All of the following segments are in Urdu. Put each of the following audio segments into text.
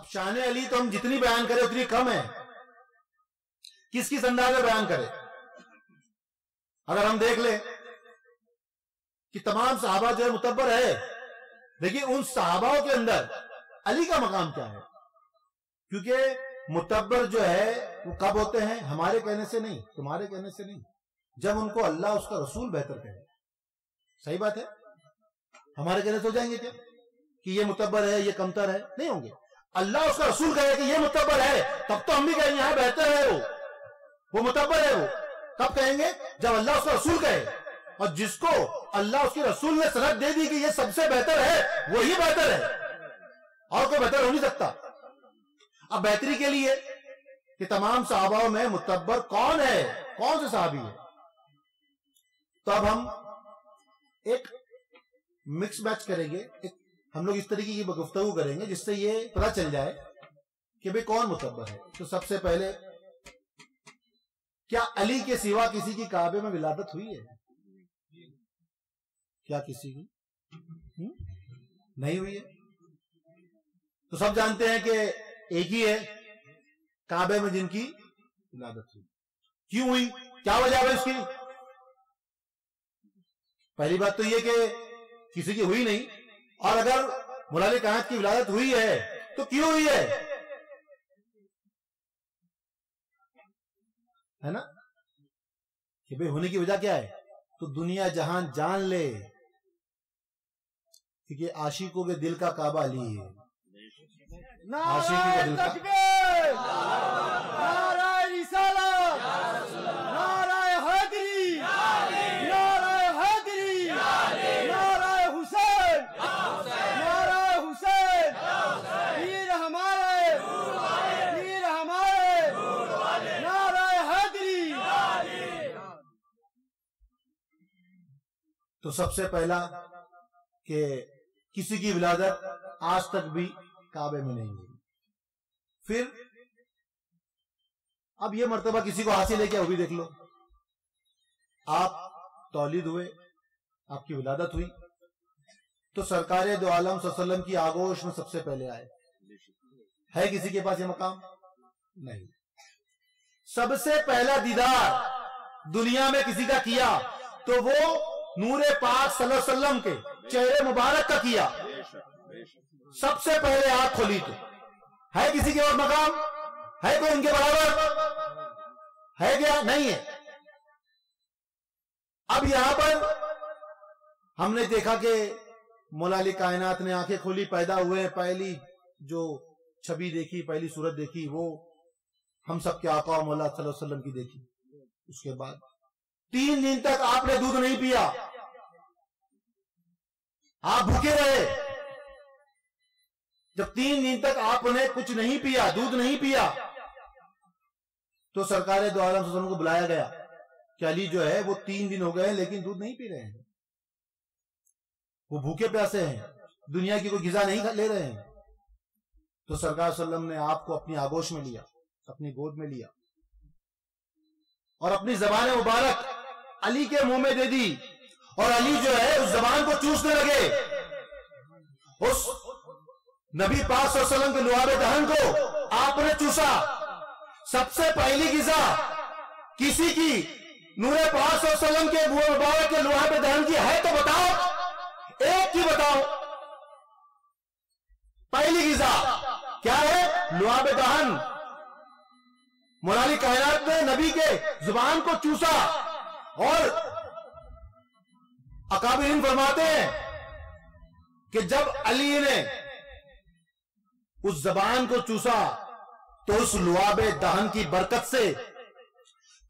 اب شان علی تو ہم جتنی بیان کریں اتنی کم ہے کس کس انداز میں بیان کرے اگر ہم دیکھ لیں کہ تمام صحابہ جو ہے متبر ہے لیکن ان صحابہ کے اندر علی کا مقام کیا ہے؟ کیونکہ متبر جو ہے، وہ کب ہوتے ہیں؟ ہمارے کہنے سے نہیں، تمہارے کہنے سے نہیں۔ جب ان کو اللہ اس کا رسول بہتر کہے۔ صحیح بات ہے؟ ہمارے کہنے سے ہو جائیں گے کیا؟ کہ یہ متبر ہے، یہ کمتر ہے؟ نہیں ہوں گے۔ اللہ اس کا رسول کہے کہ یہ متبر ہے، تب تو ہم بھی کہیں گے ہاں بہتر ہے وہ وہ متبر ہے وہ۔ کب کہیں گے، جب اللہ اس کا رسول کہے۔ اور جس کو اللہ اس کے رسول نے سرحد دے دی کہ یہ سب سے بہتر ہے، وہی بہتر ہے۔ اور کوئی بہتر ہو نہیں سکتا۔ اب بہتری کے لیے کہ تمام صحابہ میں متبر کون ہے؟ کون سے صحابی ہے تو اب ہم ایک مکس میچ کریں گے، ایک ہم لوگ اس طریقے کی گفتگو کریں گے جس سے یہ پتا چل جائے کہ بھئی کون متبر ہے۔ تو سب سے پہلے کیا علی کے سوا کسی کی کعبے میں ولادت ہوئی ہے؟ کیا کسی کی؟ نہیں ہوئی ہے۔ تو سب جانتے ہیں کہ ایک ہی ہے کعبے میں جن کی ولادت ہوئی۔ کیوں ہوئی؟ کیا وجہ ہے اس کی؟ پہلی بات تو یہ کہ کسی کی ہوئی نہیں۔ اور اگر ملالی کائنات کی ولادت ہوئی ہے تو کیوں ہوئی ہے؟ ہے نا؟ کہ بھئی ہونے کی وجہ کیا ہے؟ تو دنیا جہان جان لے۔ کیونکہ عاشقوں کے دل کا کعبہ علی ہے۔ عاشقوں کے دل کا۔ تو سب سے پہلا کہ کسی کی ولادت آج تک بھی کعبے میں نہیں ہوئی۔ پھر اب یہ مرتبہ کسی کو حاصل ہے کیا وہ بھی دیکھ لو۔ آپ تولید ہوئے، آپ کی ولادت ہوئی۔ تو سرکار دو عالم صلی اللہ علیہ وسلم کی آگوش میں سب سے پہلے آئے۔ ہے کسی کے پاس یہ مقام؟ نہیں۔ سب سے پہلا دیدار دنیا میں کسی کا کیا تو وہ نور پاک صلی اللہ علیہ وسلم کے چہرے مبارک کا کیا۔ سب سے پہلے آنکھ کھولی تو۔ ہے کسی کے اور مقام؟ ہے کوئی ان کے برابر؟ ہے کیا؟ نہیں ہے۔ اب یہاں پر ہم نے دیکھا کہ مولا علی کائنات نے آنکھیں کھولی، پیدا ہوئے، پہلی جو چھبی دیکھی، پہلی صورت دیکھی، وہ ہم سب کے آقا مولا صلی اللہ علیہ وسلم کی دیکھی۔ اس کے بعد تین دن تک آپ نے دودھ نہیں پیا۔ آپ بھوکے رہے۔ جب تین دن تک آپ نے کچھ نہیں پیا، دودھ نہیں پیا، تو سرکار دو عالم وسلم کو بلایا گیا۔ کہ علی جو ہے، وہ تین دن ہو گئے ہیں، لیکن دودھ نہیں پی رہے ہیں۔ وہ بھوکے پیاسے ہیں۔ دنیا کی کوئی غذا نہیں لے رہے ہیں۔ تو سرکار صلی اللہ علیہ وسلم نے آپ کو اپنی آگوش میں لیا، اپنی گود میں لیا۔ اور اپنی زبان مبارک علی کے منہ میں دے دی۔ اور علی جو ہے، اس زبان کو چوسنے لگے۔ اس نبی پاک صلی اللہ علیہ وسلم کے لواب دہن کو آپ نے چوسا۔ سب سے پہلی غذا کسی کی نور پاک صلی اللہ علیہ وسلم کے منہ مبارک کے لواب دہن کی ہے تو بتاؤ۔ ایک کی بتاؤ۔ پہلی غذا کیا ہے؟ لواب دہن۔ مولالی کائنات نے نبی کے زبان کو چوسا۔ اور اکابرین فرماتے ہیں کہ جب علی نے اس زبان کو چوسا تو اس لواب دہن کی برکت سے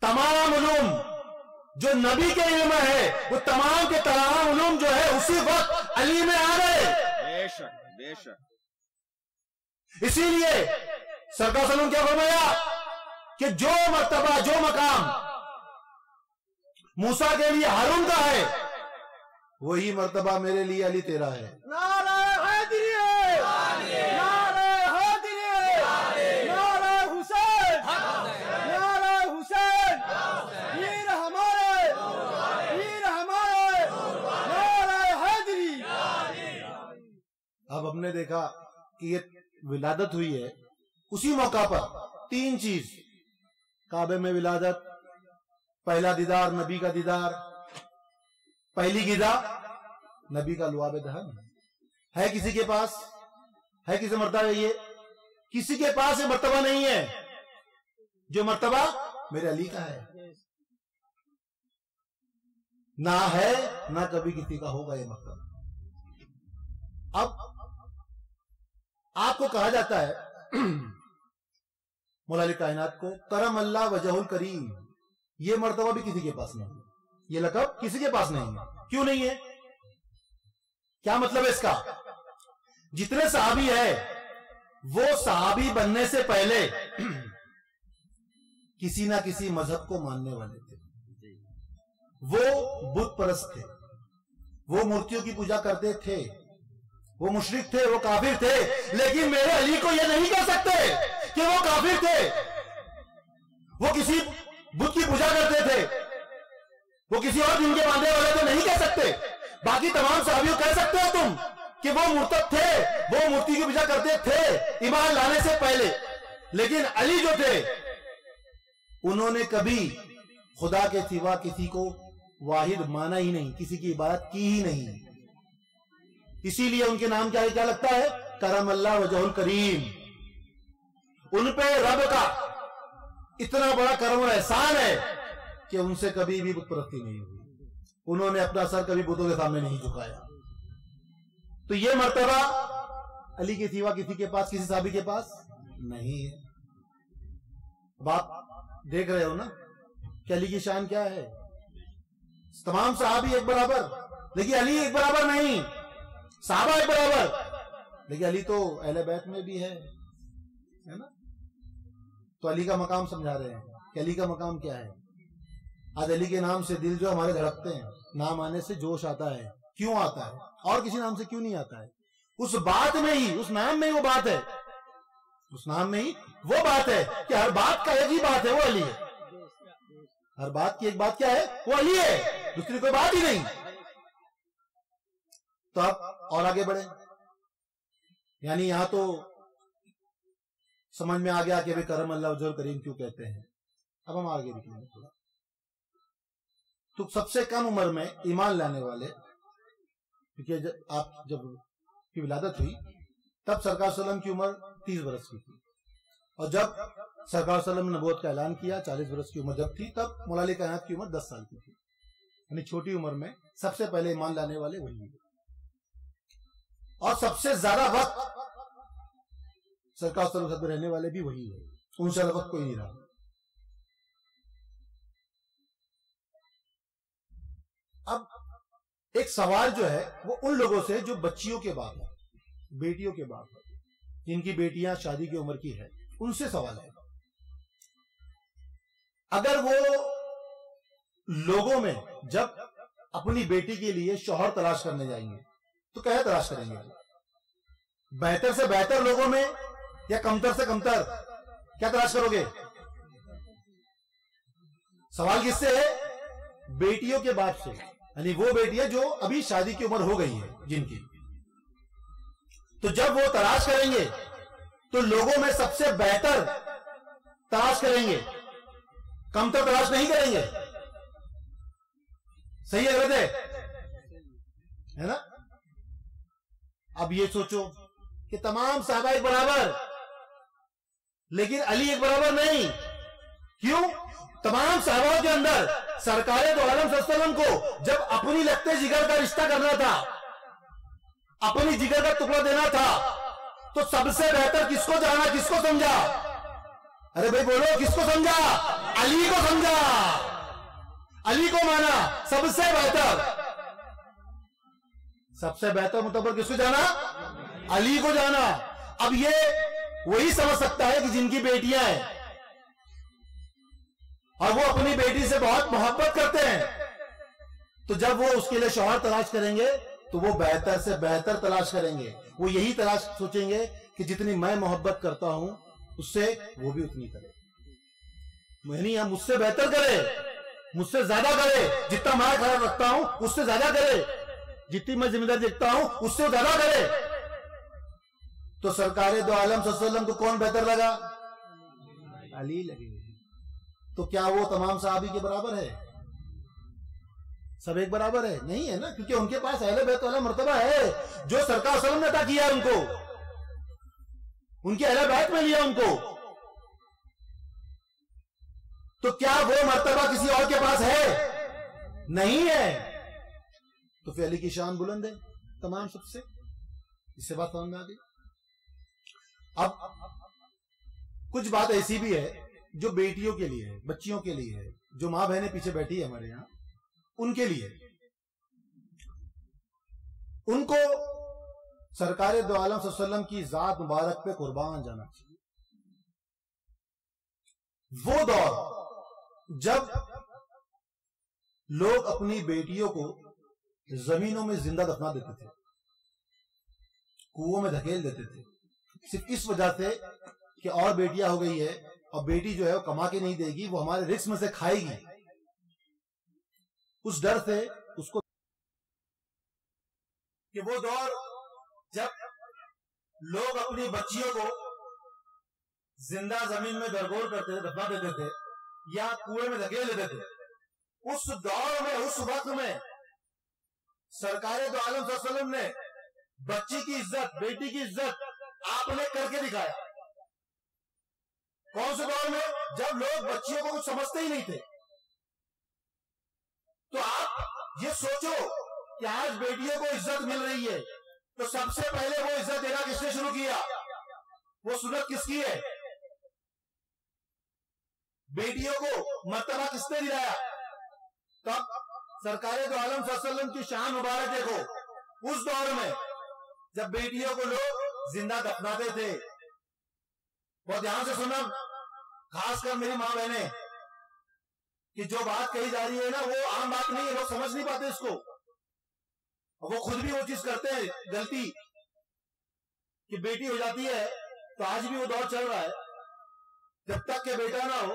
تمام علوم جو نبی کے علم ہے وہ تمام کے تمام علوم جو ہے اسی وقت علی میں آ گئے۔ بے شک بے شک۔ اسی لیے سرکار وسلم کیا فرمایا کہ جو مرتبہ جو مقام موسا کے لیے ہارون کا ہے۔ وہی مرتبہ میرے لیے علی تیرا ہے۔ نعرہ حیدری نعرہ حیدری نعرہ حسین۔ نعرہ حسین۔ پیر ہمارے۔ پیر ہمارے۔ نعرہ حیدری اب ہم نے دیکھا کہ یہ ولادت ہوئی ہے۔ اسی موقع پر تین چیز۔ کعبے میں ولادت پہلا دیدار نبی کا دیدار، پہلی گدا نبی کا لواب دہن۔ ہے کسی کے پاس؟ ہے کسی مرتبہ یہ؟ کسی کے پاس یہ مرتبہ نہیں ہے۔ جو مرتبہ میرے علی کا ہے۔ نہ ہے، نہ کبھی کسی کا ہوگا یہ مرتبہ۔ اب آپ کو کہا جاتا ہے، مولا کائنات کو کرم اللہ وجہ الکریم۔ یہ مرتبہ بھی کسی کے پاس نہیں ہے۔ یہ لقب کسی کے پاس نہیں ہے۔ کیوں نہیں ہے؟ کیا مطلب ہے اس کا؟ جتنے صحابی ہے وہ صحابی بننے سے پہلے کسی نہ کسی مذہب کو ماننے والے تھے۔ وہ بت پرست تھے۔ وہ مورتیوں کی پوجا کرتے تھے۔ وہ مشرق تھے، وہ کافر تھے۔ لیکن میرے علی کو یہ نہیں کہہ سکتے کہ وہ کافر تھے۔ وہ کسی بت کی پوجا کرتے تھے۔ وہ کسی اور دن کے باندھے والے تو نہیں کہہ سکتے۔ باقی تمام صحابیوں کہہ سکتے ہو تم کہ وہ مرتب تھے، وہ مورتی کی پوجا کرتے تھے ایمان لانے سے پہلے۔ لیکن علی جو تھے، انہوں نے کبھی خدا کے سوا کسی کو واحد مانا ہی نہیں، کسی کی بات کی ہی نہیں۔ اسی لیے ان کے نام کیا کیا لگتا ہے؟ کرم اللہ وجہ الکریم۔ ان پہ رب کا اتنا بڑا کرم اور احسان ہے کہ ان سے کبھی بھی بت پرستی نہیں ہوئی۔ انہوں نے اپنا سر کبھی بتوں کے سامنے نہیں جھکایا۔ تو یہ مرتبہ علی کے سوا کسی کے پاس، کسی صحابی کے پاس نہیں ہے۔ بات دیکھ رہے ہو نا کہ علی کی شان کیا ہے۔ تمام صحابی ایک برابر۔ لیکن علی ایک برابر نہیں، صحابہ ایک برابر۔ لیکن علی تو اہل بیت میں بھی ہے نا؟ تو علی کا مقام سمجھا رہے ہیں کہ علی کا مقام کیا ہے؟ آج علی کے نام سے دل جو ہمارے دھڑکتے ہیں، نام آنے سے جوش آتا ہے۔ کیوں آتا ہے؟ اور کسی نام سے کیوں نہیں آتا ہے؟ اس بات میں ہی، اس نام میں ہی وہ بات ہے۔ اس نام میں ہی وہ بات ہے کہ ہر بات کا ایک ہی بات ہے، وہ علی ہے۔ ہر بات کی ایک بات کیا ہے؟ وہ علی ہے۔ دوسری کوئی بات ہی نہیں۔ تو اب اور آگے بڑھیں۔ یعنی یہاں تو سمجھ میں آ گیا کہ کرم اللہ وجہ کریم کیوں کہتے ہیں؟ اب ہم آگے لیں گے تھوڑا۔ تو سب سے کم عمر میں ایمان لانے والے، کیونکہ جب آپ جب کی ولادت ہوئی، تب سرکار وسلم کی عمر تیس برس کی تھی۔ اور جب سرکار وسلم نے نبوت کا اعلان کیا، چالیس برس کی عمر جب تھی، تب مولالی کائنات کی عمر دس سال کی تھی۔ یعنی چھوٹی عمر میں سب سے پہلے ایمان لانے والے وہی اور سب سے زیادہ وقت سرکار وسلم رہنے والے بھی وہی ہے ان سے وقت کوئی نہیں رہا۔ اب ایک سوال جو ہے، وہ ان لوگوں سے جو بچیوں کے بعد ہے بیٹیوں کے بعد ہے جن کی بیٹیاں شادی کی عمر کی ہے ان سے سوال ہے۔ اگر وہ لوگوں میں جب اپنی بیٹی کے لیے شوہر تلاش کرنے جائیں گے، تو کیا تلاش کریں گے؟ بہتر سے بہتر لوگوں میں یا کمتر سے کمتر کیا تلاش کرو گے؟ سوال کس سے ہے؟ بیٹیوں کے باپ سے۔ یعنی وہ بیٹیاں جو ابھی شادی کی عمر ہو گئی ہے جن کی۔ تو جب وہ تلاش کریں گے، تو لوگوں میں سب سے بہتر تلاش کریں گے۔ کم تلاش نہیں کریں گے۔ صحیح ہے غلط ہے نا؟ اب یہ سوچو کہ تمام صحابہ ایک برابر لیکن علی ایک برابر نہیں۔ کیوں؟ تمام صحابہ کے اندر سرکار دو عالم صلی اللہ علیہ وسلم کو جب اپنی لگتے جگر کا رشتہ کرنا تھا، اپنی جگر کا ٹکڑا دینا تھا، تو سب سے بہتر کس کو جانا، کس کو سمجھا؟ ارے بھائی بولو، کس کو سمجھا؟ علی کو سمجھا۔ علی کو مانا سب سے بہتر۔ سب سے بہتر متبر کس کو جانا؟ علی کو جانا۔ اب یہ وہی سمجھ سکتا ہے کہ جن کی بیٹیاں ہیں۔ اور وہ اپنی بیٹی سے بہت محبت کرتے ہیں۔ تو جب وہ اس کے لیے شوہر تلاش کریں گے، تو وہ بہتر سے بہتر تلاش کریں گے۔ وہ یہی تلاش سوچیں گے کہ جتنی میں محبت کرتا ہوں، اس سے وہ بھی اتنی کرے۔ نہیں ہم مجھ سے بہتر کرے، مجھ سے زیادہ کرے۔ جتنا میں خیال رکھتا ہوں، اس سے زیادہ کرے۔ جتنی میں ذمہ دار دیکھتا ہوں، اس سے زیادہ کرے۔ تو سرکار دو عالم صلی اللہ علیہ وسلم کو کون بہتر لگا؟ علی لگے تو کیا وہ تمام صحابی کے برابر ہے؟ سب ایک برابر ہے؟ نہیں ہے نا، کیونکہ ان کے پاس اہل بیت والا مرتبہ ہے۔ جو سرکار صلی اللہ علیہ وسلم نے عطا کیا ان کو، ان کے اہل بیت میں لیا ان کو۔ تو کیا وہ مرتبہ کسی اور کے پاس ہے؟ نہیں ہے۔ تو پھر علی کی شان بلند ہے تمام سب سے۔ اس سے بات سمجھ میں آ گئی؟ اب کچھ بات ایسی بھی ہے جو بیٹیوں کے لیے ہے، بچیوں کے لیے ہے، جو ماں بہنیں پیچھے بیٹھی ہے ہمارے یہاں، ان کے لیے۔ ان کو سرکار دو عالم صلی اللہ علیہ وسلم کی ذات مبارک پہ قربان جانا چاہیے۔ وہ دور جب لوگ اپنی بیٹیوں کو زمینوں میں زندہ دفنا دیتے تھے کنووں میں دھکیل دیتے تھے صرف اس وجہ سے کہ اور بیٹیاں ہو گئی ہے اور بیٹی جو ہے وہ کما کے نہیں دے گی، وہ ہمارے رکس میں سے کھائے گی۔ اس ڈر سے اس کو کہ وہ دور جب لوگ اپنی بچیوں کو زندہ زمین میں درگور کرتے تھے دفنا دیتے تھے یا کنویں میں دھکیل دیتے تھے۔ اس دور میں، اس وقت میں سرکار دو عالم صلی اللہ علیہ وسلم نے بچی کی عزت، بیٹی کی عزت آپ نے کر کے دکھایا۔ کون سے دور میں؟ جب لوگ بچیوں کو کچھ سمجھتے ہی نہیں تھے۔ تو آپ یہ سوچو کہ آج بیٹیوں کو عزت مل رہی ہے۔ تو سب سے پہلے وہ عزت دینا کس نے شروع کیا؟ وہ سنت کس کی ہے؟ بیٹیوں کو مرتبہ کس نے دلایا؟ تب سرکار دو عالم صلی اللہ علیہ وسلم کی شان مبارک دیکھو۔ اس دور میں جب بیٹیوں کو لوگ زندہ دفناتے تھے۔ بہت دھیان سے سننا خاص کر میری ماں بہنیں، کہ جو بات کہی جا رہی ہے نا، وہ عام بات نہیں ہے لوگ سمجھ نہیں پاتے اس کو۔ وہ خود بھی وہ چیز کرتے ہیں، غلطی کہ بیٹی ہو جاتی ہے، تو آج بھی وہ دور چل رہا ہے۔ جب تک کہ بیٹا نہ ہو،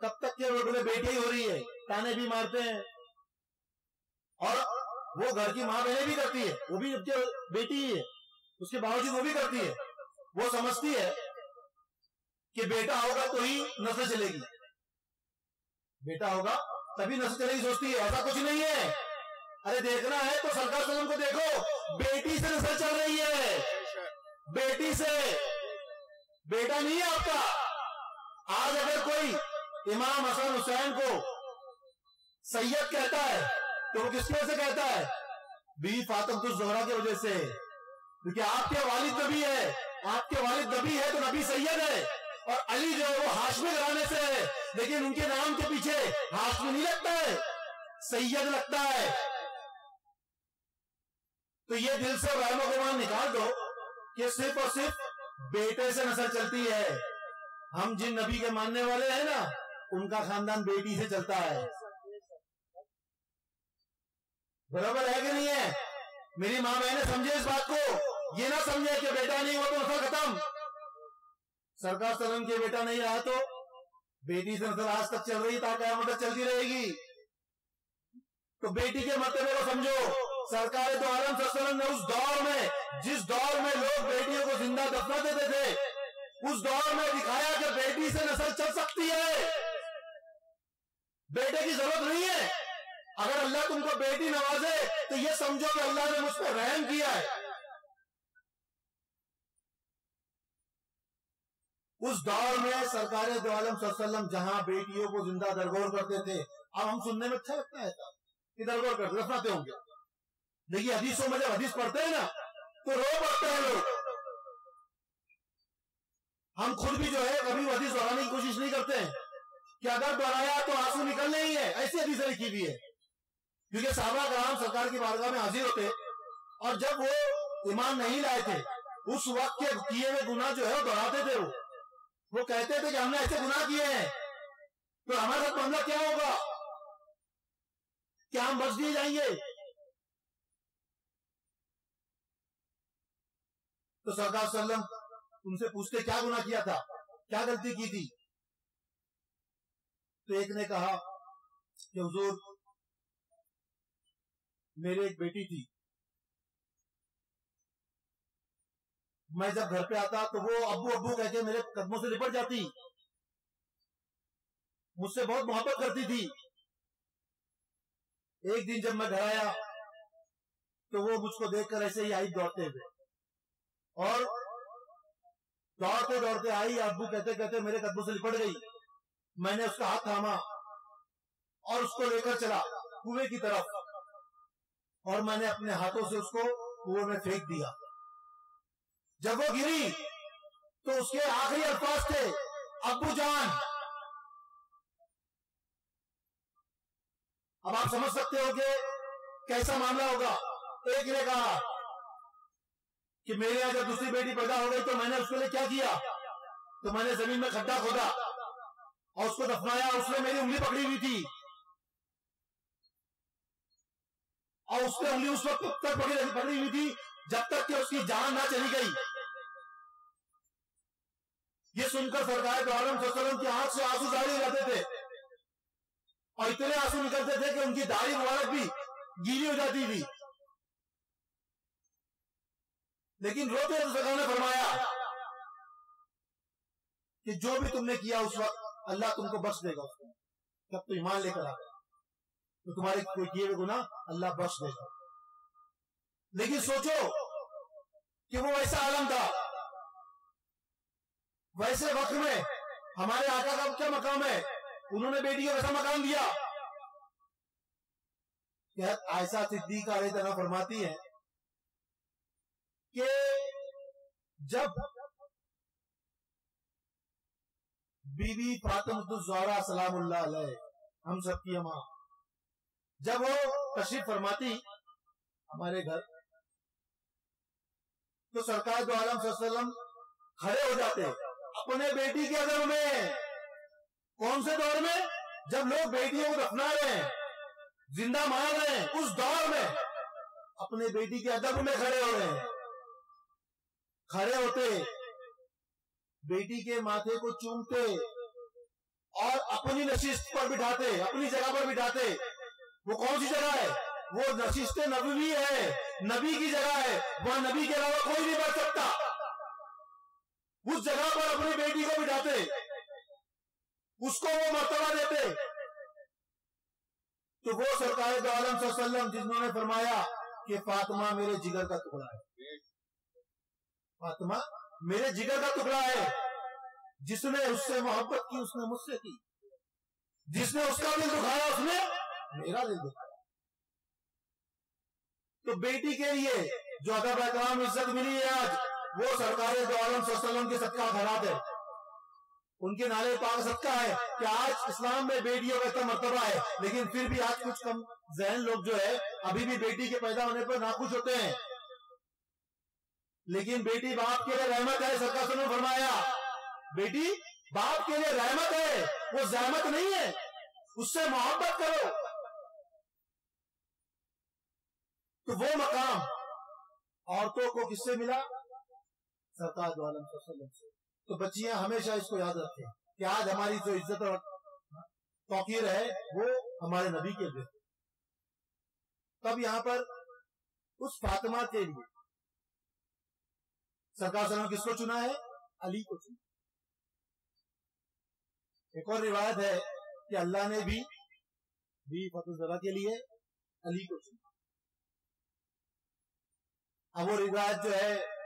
تب تک کہ وہ بولے بیٹی ہو رہی ہے، تانے بھی مارتے ہیں۔ اور وہ گھر کی ماں بہنیں بھی کرتی ہے، وہ بھی بیٹی ہی ہے۔ اس کے باوجود وہ بھی کرتی ہے۔ وہ سمجھتی ہے کہ بیٹا ہوگا تو ہی نسل چلے گی۔ بیٹا ہوگا تبھی نسل چلے گی، سوچتی ہے، ایسا کچھ نہیں ہے۔ ارے دیکھنا ہے تو سرکار سلم کو دیکھو، بیٹی سے نسل چل رہی ہے۔ بیٹی سے۔ بیٹا نہیں ہے آپ کا۔ آج اگر کوئی امام حسن حسین کو سید کہتا ہے تو وہ کس کی وجہ سے کہتا ہے؟ بی فاطم تو زہرا کی وجہ سے۔ کیونکہ آپ کے والد نبی ہے آپ کے والد نبی ہے تو نبی سید ہے اور علی جو ہے وہ ہاشمی گھرانے سے ہے، لیکن ان کے نام کے پیچھے ہاشمی نہیں لگتا ہے، سید لگتا ہے۔ تو یہ دل سے رحم و گمان نکال دو کہ صرف اور صرف بیٹے سے نسل چلتی ہے۔ ہم جن نبی کے ماننے والے ہیں نا، ان کا خاندان بیٹی سے چلتا ہے۔ برابر ہے کہ نہیں ہے؟ میری ماں بہنیں سمجھے اس بات کو۔ یہ نہ سمجھے کہ بیٹا نہیں ہوا تو نسل ختم۔ سرکار سلم کے بیٹا نہیں رہا تو بیٹی سے نسل آج تک چل رہی تاکہ مدد چلتی رہے گی۔ تو بیٹی کے مرتبے کو سمجھو، سرکار تو عالم صلی اللہ علیہ وسلم نے اس دور میں، جس دور میں لوگ بیٹیوں کو زندہ دفنا دیتے تھے، اس دور میں دکھایا کہ بیٹی سے نسل چل سکتی ہے۔ بیٹے کی ضرورت نہیں ہے۔ اگر اللہ تم کو بیٹی نوازے، تو یہ سمجھو کہ اللہ نے مجھ پہ رحم کیا ہے۔ اس دور میں سرکار دو عالم صلی اللہ علیہ وسلم جہاں بیٹیوں کو زندہ درگور کرتے تھے، اب ہم سننے میں اچھا لگتا ہے کہ درگور کرتے دفناتے ہوں گے لیکن حدیثوں میں جب حدیث پڑھتے ہیں نا، تو رو پڑتے ہیں لوگ۔ ہم خود بھی جو ہے کبھی حدیث دہرانے کی کوشش نہیں کرتے ہیں کہ اگر دوہرایا تو آنسو نکلنے ہی ہے ایسی حدیثیں لکھی ہوئی ہے کیونکہ صحابہ کرام سرکار کی بارگاہ میں حاضر ہوتے اور جب وہ ایمان نہیں لائے تھے، اس وقت کے کیے ہوئے گناہ جو ہے وہ دہراتے تھے وہ۔ وہ کہتے تھے کہ ہم نے ایسے گناہ کیے ہیں۔ تو ہمارے ساتھ معاملہ کیا ہوگا؟ کیا ہم بچ دیے جائیں گے؟ تو سرکار وسلم ان سے پوچھتے کیا گناہ کیا تھا؟ کیا غلطی کی تھی؟ تو ایک نے کہا کہ حضور، میرے ایک بیٹی تھی۔ میں جب گھر پہ آتا تو وہ ابو ابو کہہ کے میرے قدموں سے لپٹ جاتی۔ مجھ سے بہت محبت کرتی تھی۔ ایک دن جب میں گھر آیا تو وہ مجھ کو دیکھ کر ایسے ہی آئی دوڑتے ہوئے۔ اور دوڑتے دوڑتے آئی، ابو کہتے کہتے میرے قدموں سے لپٹ گئی۔ میں نے اس کا ہاتھ تھاما اور اس کو لے کر چلا کنویں کی طرف۔ اور میں نے اپنے ہاتھوں سے اس کو کنویں میں پھینک دیا۔ جب وہ گری تو اس کے آخری الفاظ تھے، ابو جان۔ اب آپ سمجھ سکتے ہو کہ کیسا معاملہ ہوگا؟ ایک نے کہا کہ میرے یہاں جب دوسری بیٹی پیدا ہو گئی تو میں نے اس کے لیے کیا کیا؟ تو میں نے زمین میں کھڈا کھودا اور اس کو دفنایا، اس نے میری انگلی پکڑی ہوئی تھی۔ اور اس نے انگلی اس وقت تک پکڑی ہوئی تھی جب تک کہ اس کی جان نہ چلی گئی۔ یہ سن کر سرکار دو عالم صلی اللہ علیہ وسلم کی آنکھ سے آنسو جاری ہو جاتے تھے۔ اور اتنے آنسو نکلتے تھے کہ ان کی داڑھی مبارک بھی گیلی ہو جاتی تھی۔ لیکن روتے سرکار نے فرمایا کہ جو بھی تم نے کیا اس وقت، اللہ تم کو بخش دے گا اس کو جب تو ایمان لے کر آ تو تمہارے کوئی کیے ہوئے گنا اللہ بخش دے گا۔ لیکن سوچو کہ وہ ویسا عالم تھا ویسے وقت میں ہمارے آقا کا کیا مقام ہے؟ انہوں نے بیٹی کو ویسا مقام دیا؟ ایسا صدیق علیہ طرح فرماتی ہے کہ جب بی بی فاطمہ الزہرا سلام اللہ علیہ، ہم سب کی ماں جب وہ تشریف فرماتی، ہمارے گھر، تو سرکار دو عالم صلی اللہ علیہ وسلم کھڑے ہو جاتے۔ اپنے بیٹی کے ادب میں؟ کون سے دور میں؟ جب لوگ بیٹیوں کو دفنا رہے ہیں، زندہ مار رہے ہیں، اس دور میں اپنے بیٹی کے ادب میں کھڑے ہو رہے ہیں۔ کھڑے ہوتے، بیٹی کے ماتھے کو چومتے اور اپنی نشست پر بٹھاتے، اپنی جگہ پر بٹھاتے۔ وہ کون سی جگہ ہے؟ وہ نشست نبوی ہے، نبی کی جگہ ہے۔ وہ نبی کے علاوہ کوئی نہیں بڑھ سکتا۔ اس جگہ پر اپنی بیٹی کو بٹھاتے، اس کو وہ مرتبہ دیتے۔ تو وہ سرکار دو عالم صلی اللہ علیہ وسلم جنہوں نے فرمایا کہ فاطمہ میرے جگر کا ٹکڑا ہے۔ فاطمہ میرے جگر کا ٹکڑا ہے۔ جس نے اس سے محبت کی، اس نے مجھ سے کی۔ جس نے اس کا دل دکھایا، اس نے میرا دل دکھایا۔ تو بیٹی کے لیے جو ادب احترام عزت ملی ہے آج وہ سرکار دو عالم صلی اللہ علیہ وسلم کے صدقہ خیرات ہے۔ ان کے نالے پاک صدقہ ہے کہ آج اسلام میں بیٹیوں کا اتنا مرتبہ ہے، لیکن پھر بھی آج کچھ کم ذہن لوگ جو ہے، ابھی بھی بیٹی کے پیدا ہونے پر ناخوش ہوتے ہیں۔ لیکن بیٹی باپ کے لیے رحمت ہے سرکار نے فرمایا۔ بیٹی باپ کے لیے رحمت ہے، وہ زحمت نہیں ہے۔ اس سے محبت کرو۔ تو وہ مقام، عورتوں کو کس سے ملا؟ سرکار دو عالم صلی اللہ علیہ وسلم سے۔ تو بچیاں ہمیشہ اس کو یاد رکھیں کہ آج ہماری جو عزت اور توقیر ہے، وہ ہمارے نبی کے لیے۔ تب یہاں پر اس فاطمہ کے لیے سرکار صلی اللہ علیہ وسلم کس کو چنا ہے؟ علی کو چنا۔ ایک اور روایت ہے کہ اللہ نے بھی بھی فتح ذرا کے لیے علی کو چنا۔ اب وہ روایت جو ہے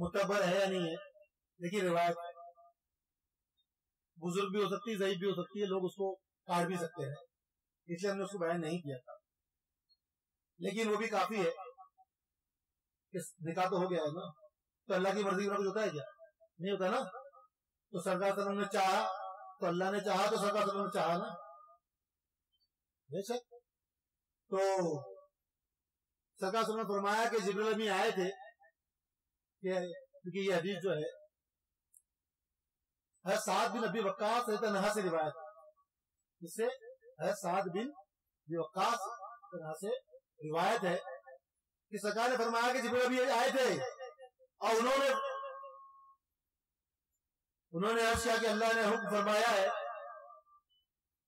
متبر ہے یا نہیں ہے؟ لیکن روایت، بزرگ بھی ہو سکتی ہے ضعیف بھی ہو سکتی ہے، لوگ اس کو کاٹ بھی سکتے ہیں۔ اس لیے ہم نے اس کو بیان نہیں کیا تھا۔ لیکن وہ بھی کافی ہے۔ کہ نکاح تو ہو گیا ہے نا تو اللہ کی مرضی کچھ ہوتا ہے کیا؟ نہیں ہوتا نا؟ تو سرکار سلم نے چاہا، تو اللہ نے چاہا، تو سرکار سلم نے چاہا نا۔ بے شک۔ تو سرکار سلم نے فرمایا کہ جبرل امی آئے تھے۔ کیونکہ یہ حدیث جو ہے ہر سات بن ابھی وقاص ہے تنہا سے روایت اس سے ہر سات بن وقاص تنہا سے روایت ہے۔ کہ سرکار نے فرمایا کہ جبرل ابھی آئے تھے اور انہوں نے انہوں نے عرض کیا کہ اللہ نے حکم فرمایا ہے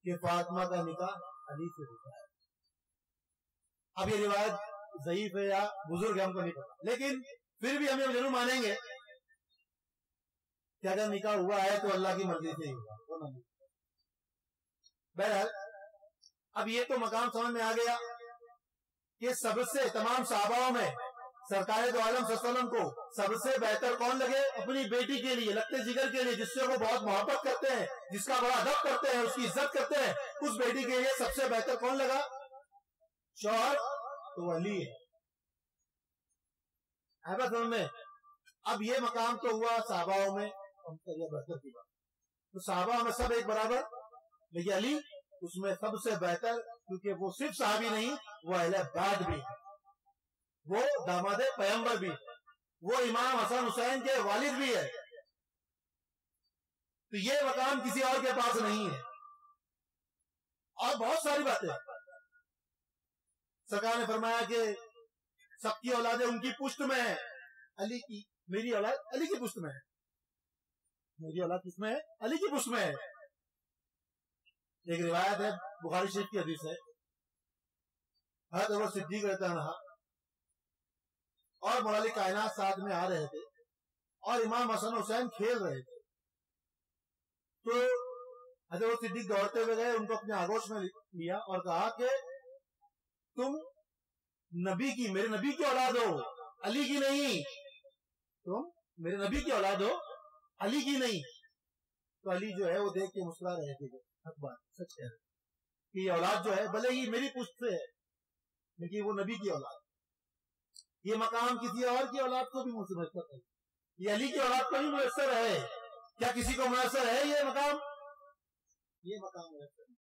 کہ فاطمہ کا نکاح علی سے ہوتا ہے۔ اب یہ روایت ضعیف ہے یا بزرگ ہے ہم کو نہیں پتا، لیکن پھر بھی ہمیں ضرور مانیں گے کہ اگر نکاح ہوا ہے تو اللہ کی مرضی سے ہی ہوا بہرحال، اب یہ تو مقام سمجھ میں آ گیا کہ سب سے تمام صحاباؤں میں سرکار دو عالم صلی اللہ علیہ وسلم کو سب سے بہتر کون لگے؟ اپنی بیٹی کے لیے لگتے جگر کے لیے، جس سے وہ بہت محبت کرتے ہیں، جس کا بڑا ادب کرتے ہیں، اس کی عزت کرتے ہیں، اس بیٹی کے لیے سب سے بہتر کون لگا؟ شوہر تو علی ہے۔ سمجھ میں۔ اب یہ مقام تو ہوا صحاباؤں میں۔ بہتر کی بات تو صحابہ میں سب ایک برابر۔ لیکن علی، اس میں سب سے بہتر، کیونکہ وہ صرف صحابی نہیں، وہ اہل بعد بھی وہ داماد پیمبر بھی وہ امام حسن حسین کے والد بھی ہے تو یہ مقام کسی اور کے پاس نہیں ہے۔ اور بہت ساری باتیں۔ سرکار نے فرمایا کہ سب کی اولادیں ان کی پشت میں ہے علی کی میری اولاد علی کی پشت میں ہے۔ میری اولاد کس میں ہے؟ علی کی پشت میں ہے۔ ایک روایت ہے، بخاری شریف کی حدیث ہے۔ حضرت عمر صدیق رہتا رہا اور مولالی کائنات ساتھ میں آ رہے تھے اور امام حسن حسین کھیل رہے تھے۔ تو حضرت صدیق دوڑتے ہوئے گئے، ان کو اپنے آگوش میں لیا اور کہا کہ تم نبی کی، میرے نبی کی اولاد ہو، علی کی نہیں۔ تم میرے نبی کی اولاد ہو، علی کی نہیں۔ تو علی جو ہے، وہ دیکھ کے مسکرا رہے تھے۔ اخبار سچ کہہ رہے کہ یہ اولاد جو ہے، بھلے ہی میری پشت سے ہے، لیکن وہ نبی کی اولاد۔ یہ مقام کسی اور کی اولاد کو بھی میسر ہے۔ یہ علی کی اولاد کو بھی میسر ہے۔ کیا کسی کو میسر ہے یہ مقام؟ یہ مقام میسر ہے۔